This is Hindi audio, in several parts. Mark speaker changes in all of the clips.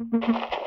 Speaker 1: Mm-hmm.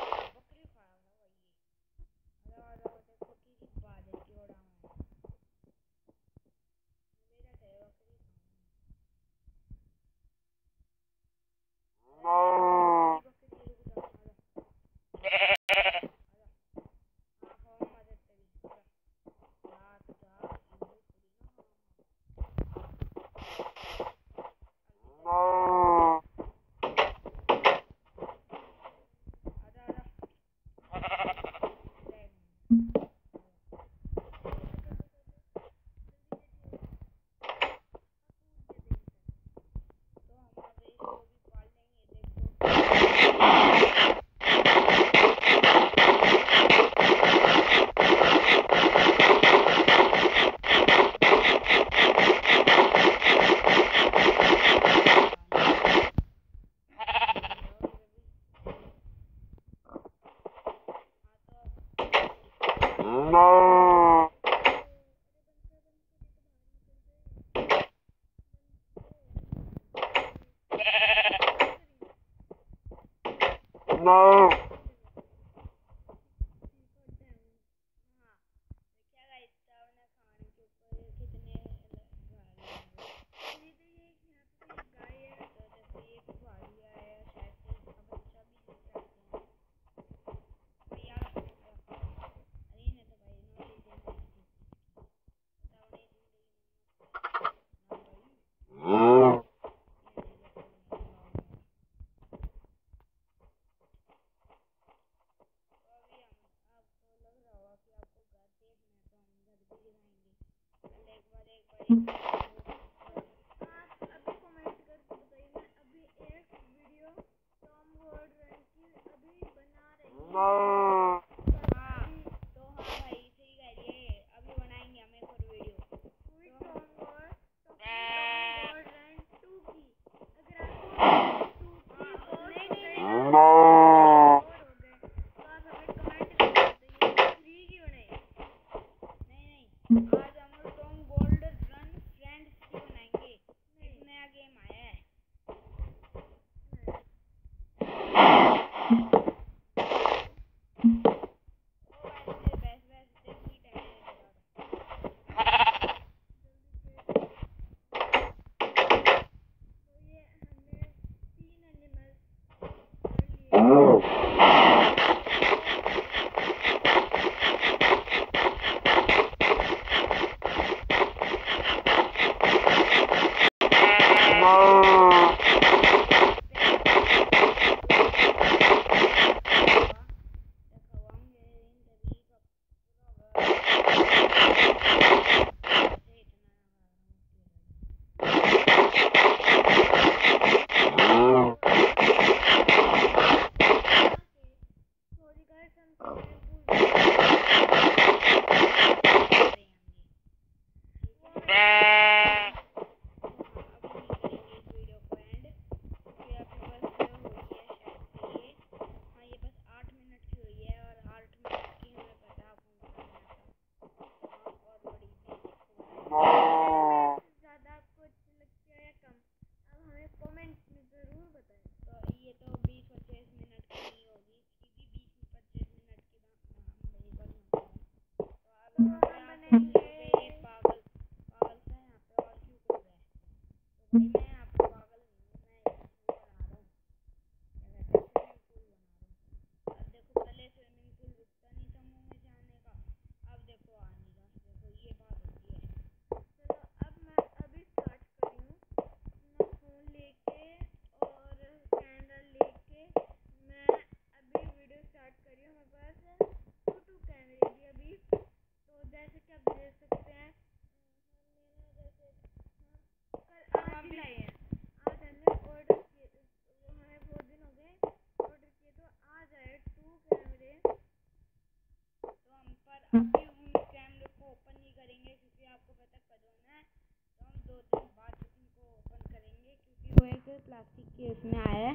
Speaker 1: फिर प्लास्टिक के उसमें आया है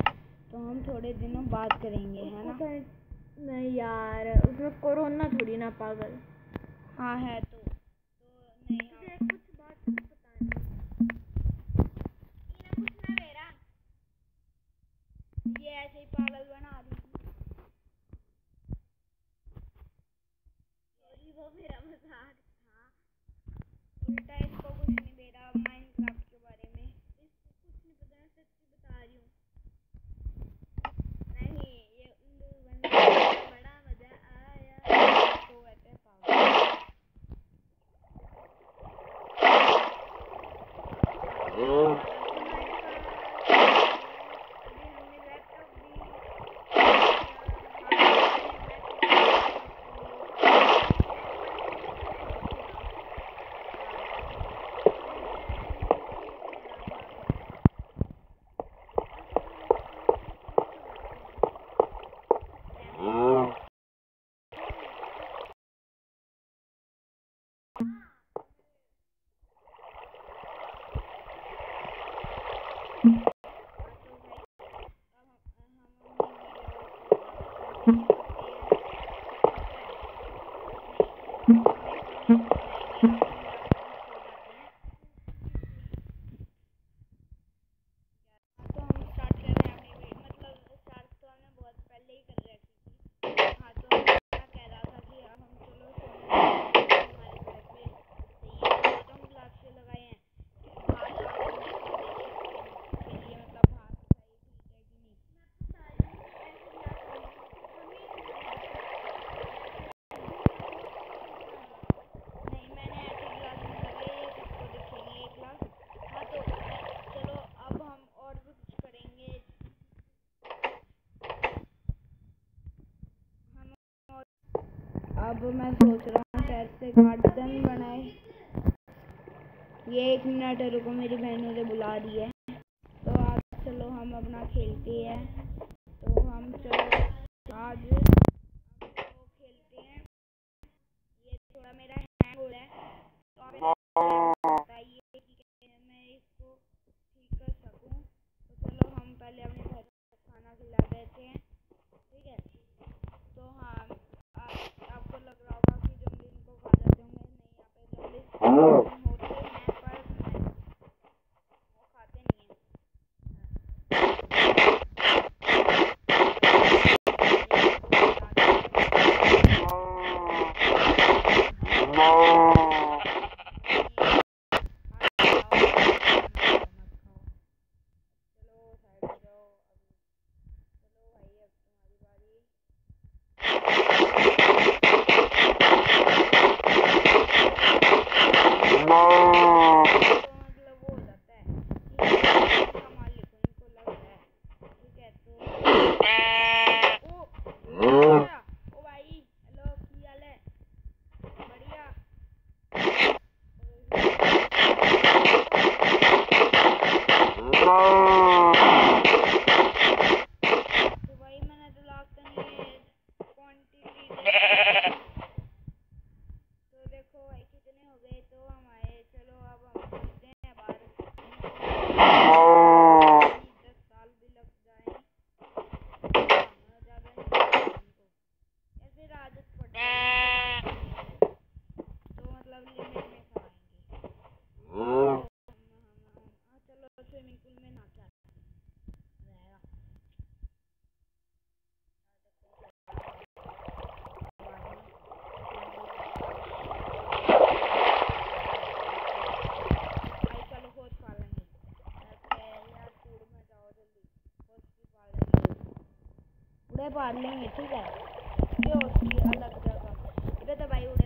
Speaker 1: तो हम थोड़े दिनों बाद करेंगे है ना?
Speaker 2: नहीं यार उसमें कोरोना थोड़ी ना पागल।
Speaker 1: हाँ है तो तो मैं सोच रहा हूँ कैसे गार्डन बनाए। ये एक मिनट रुको, मेरी बहन मुझे बुला रही है। तो आप चलो हम अपना खेलते हैं। तो हम चलो आज पाल लेंगे ठीक है? ये होती है अलग जगह। इधर तो भाई उड़े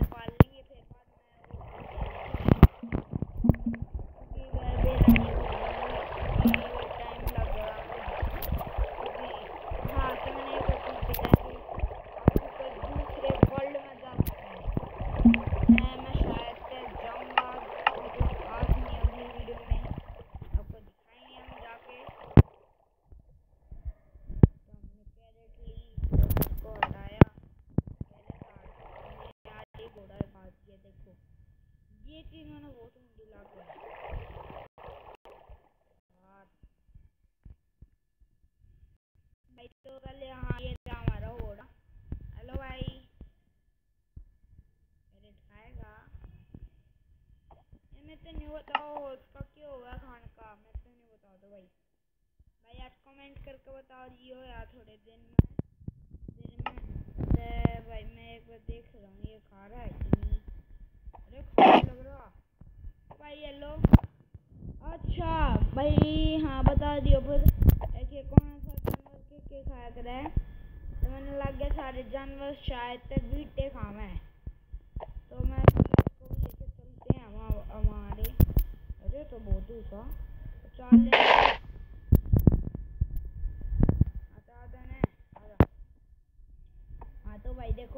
Speaker 1: बताओ जियो यार थोड़े दिन में? दिन में? भाई मैं एक बार देख रहा हूँ ये खा रहा है कि नहीं? अरे खा लग रहा। भाई हेलो अच्छा भाई हाँ बता दियो फिर। एक कौन सा जानवर के, के खाया करे तो मैंने लग गया सारे जानवर शायद तक बीटे खावे हैं। तो मैं इसको लेके चलते हैं हमारे। अरे तो बहुत ऊँचा तो चार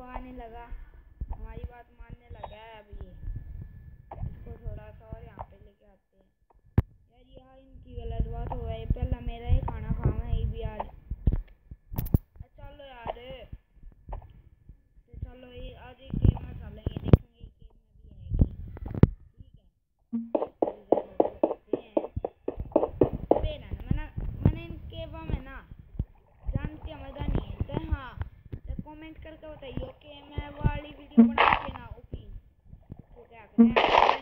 Speaker 1: आने लगा। हमारी बात मानने लगा है अब ये। इसको थोड़ा सा और यहाँ पे लेके आते हैं। यार यहाँ इनकी गलत बात हो गई। पहला मेरा ही खाना खाना है भी आज। चलो यार। तो चलो ये आज एक चलेंगे देखेंगे ठीक है। कमेंट करके बताइए Mm-hmm.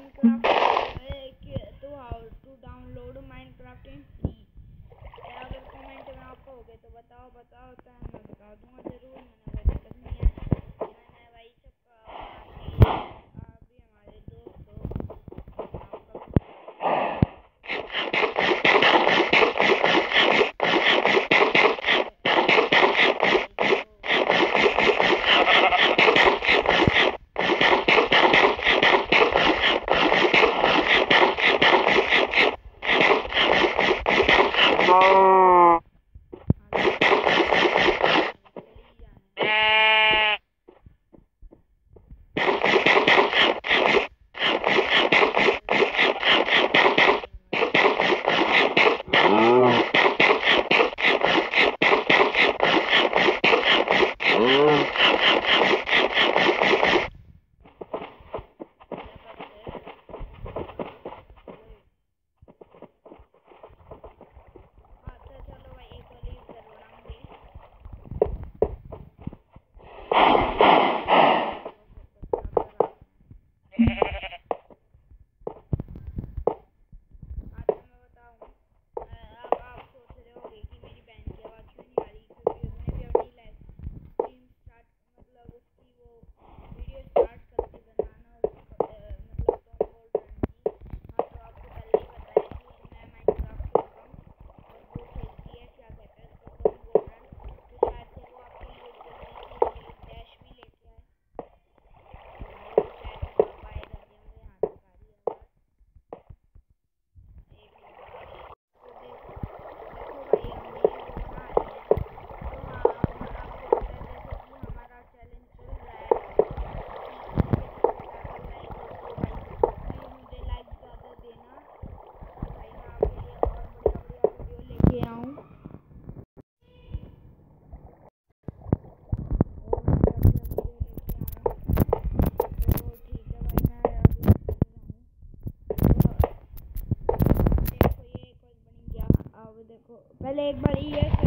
Speaker 1: पहले एक बार e ये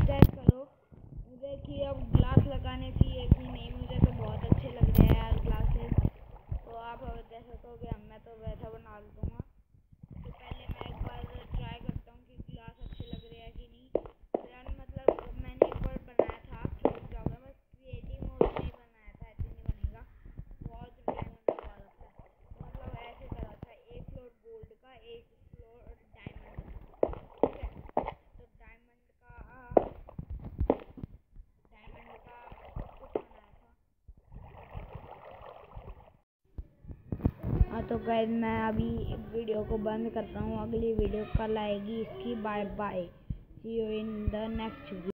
Speaker 1: तो गैज मैं अभी वीडियो को बंद करता हूँ। अगली वीडियो कल आएगी इसकी। Bye bye see you in the next